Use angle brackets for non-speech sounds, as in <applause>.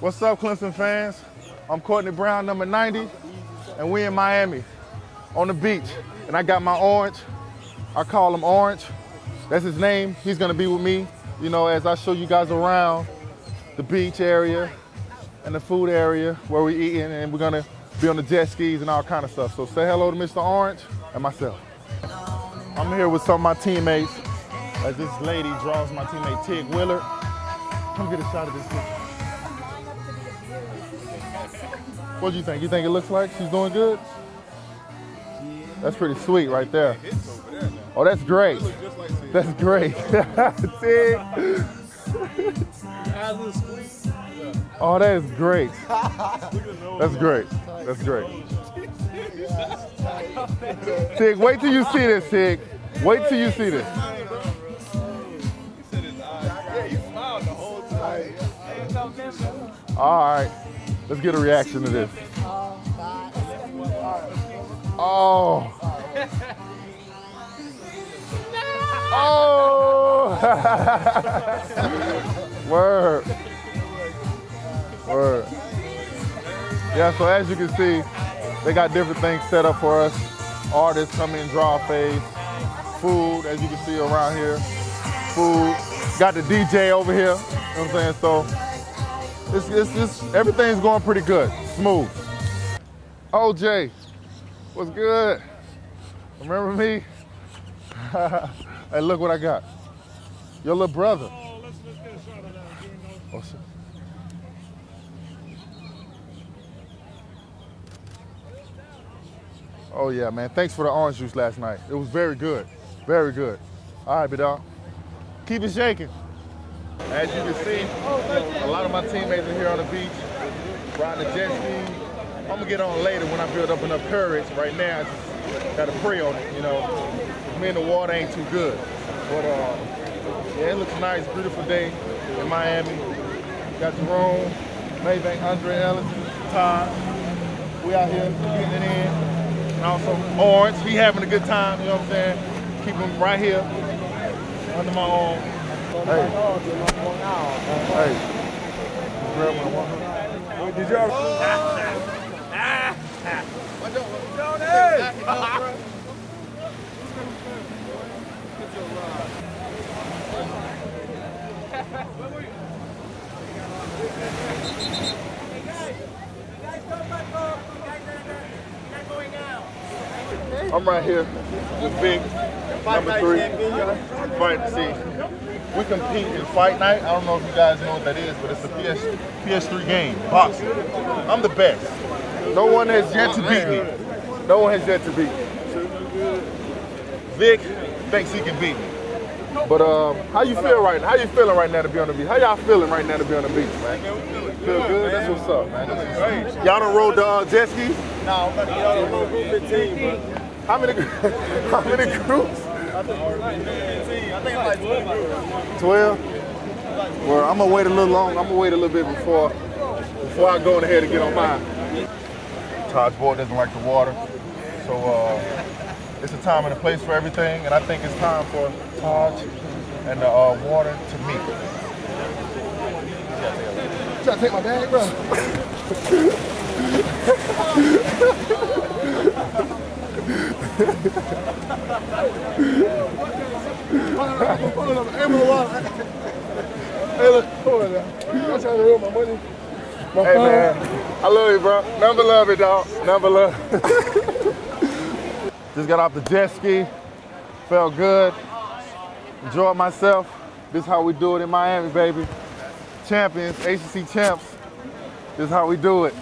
What's up, Clemson fans? I'm Courtney Brown, number 90, and we in Miami on the beach. And I got my orange. I call him Orange. That's his name. He's gonna be with me, you know, as I show you guys around the beach area and the food area where we're eating, and we're gonna be on the jet skis and all kind of stuff. So say hello to Mr. Orange and myself. I'm here with some of my teammates as this lady draws my teammate Tig Willard. Come get a shot of this picture. What do you think? You think it looks like she's doing good? That's pretty sweet right there. Oh, that's great. That's great. <laughs> Oh, that is great. That's great. That's great. Tig, wait till you see this, Tig. Wait till you see this. All right, let's get a reaction to this. Oh. Oh. <laughs> Word. Word. Yeah, so as you can see, they got different things set up for us. Artists come in, draw face. Food, as you can see around here. Food. Got the DJ over here. You know what I'm saying? So it's, it's, it's, everything's going pretty good. Smooth. OJ, what's good? Remember me? <laughs> hey, look what I got. Your little brother. Oh, shit. Oh yeah, man. Thanks for the orange juice last night. It was very good. Very good. All right, big dog. Keep it shaking. As you can see, a lot of my teammates are here on the beach, riding the jet ski. I'm gonna get on later when I build up enough courage. Right now, I just gotta pray on it, you know. Me in the water ain't too good. But uh, yeah, it looks nice, beautiful day in Miami. Got Jerome, Maybank, Andre Ellington, Todd. We out here getting it in. And also Orange, he having a good time, you know what I'm saying? Keep him right here under my arm. Hey. Hey. Grab one, one. Did y'all? I'm right here with Vic, number three. Fight to see. We compete in Fight Night. I don't know if you guys know what that is, but it's a PS, PS3 game, boxing. I'm the best. No one has yet to beat me. No one has yet to beat me. Vic thinks he can beat me. But um, how you feel right now? How you feeling right now to be on the beach? How y'all feeling right now to be on the beach, man? Feel good? That's what's up, man. This is great. Y'all done rode the uh, jet skis? No, I'm about to get on the group 15, bro. How many? <laughs> How many groups? I think it's like 15. I think it's like 12. Twelve. Well, I'm gonna wait a little long. I'm gonna wait a little bit before before I go in ahead and get on mine. Tajh Boyd doesn't like the water, so uh, it's a time and a place for everything, and I think it's time for Tajh and the uh, water to meet. Trying to take my bag, bro. Hey, phone. man, I love you, bro. Number love it, dog. Number love. Just got off the jet ski. Felt good. Enjoyed myself. This is how we do it in Miami, baby. Champions, ACC champs. This is how we do it.